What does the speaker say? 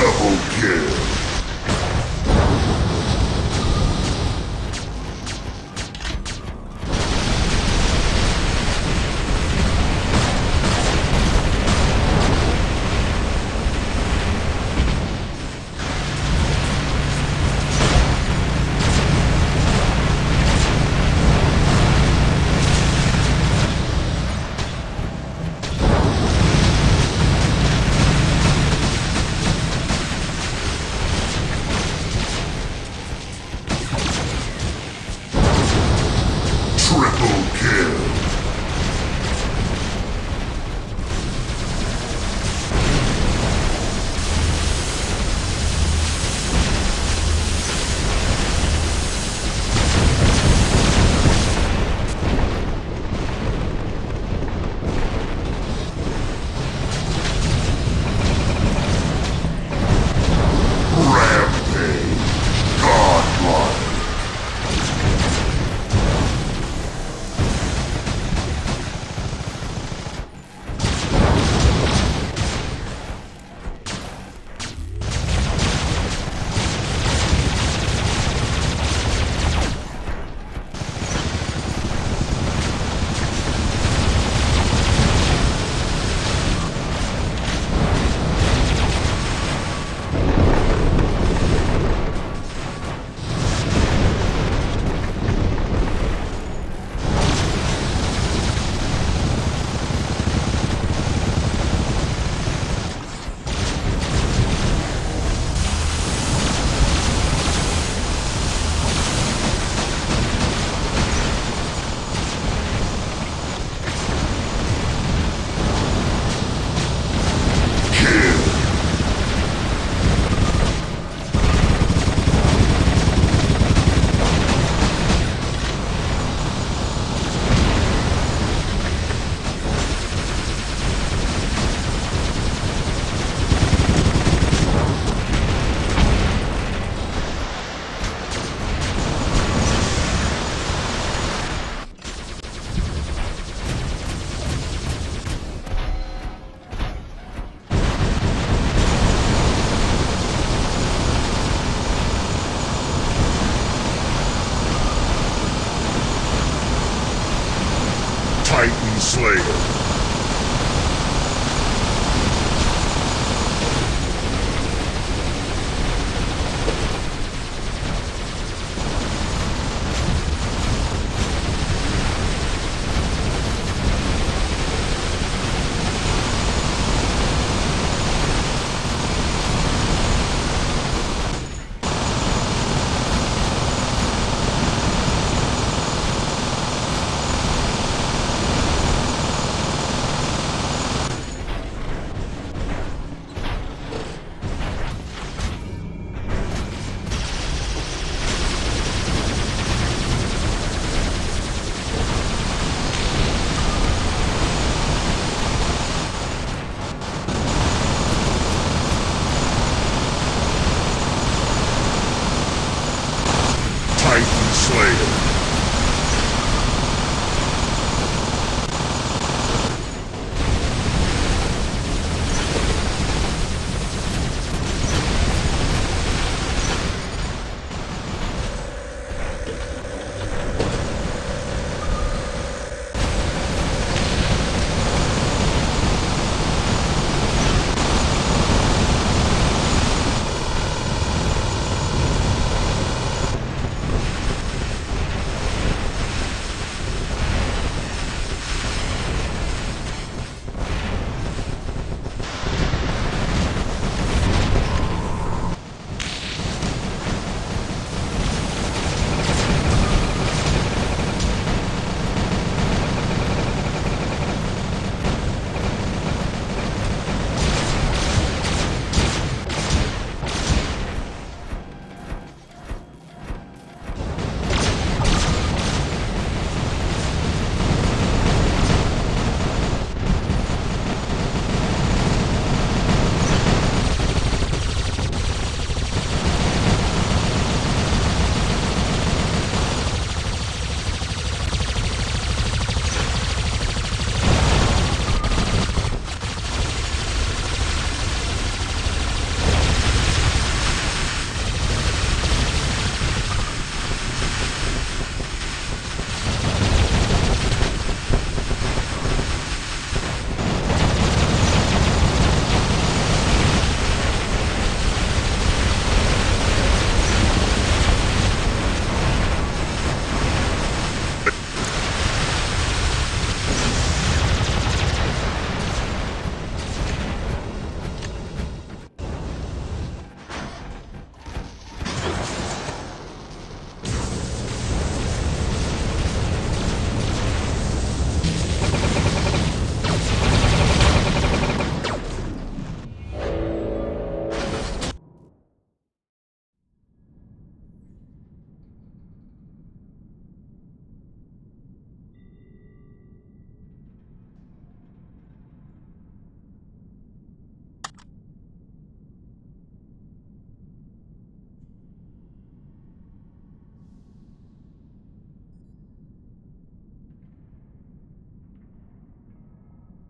Double kill. Triple kill.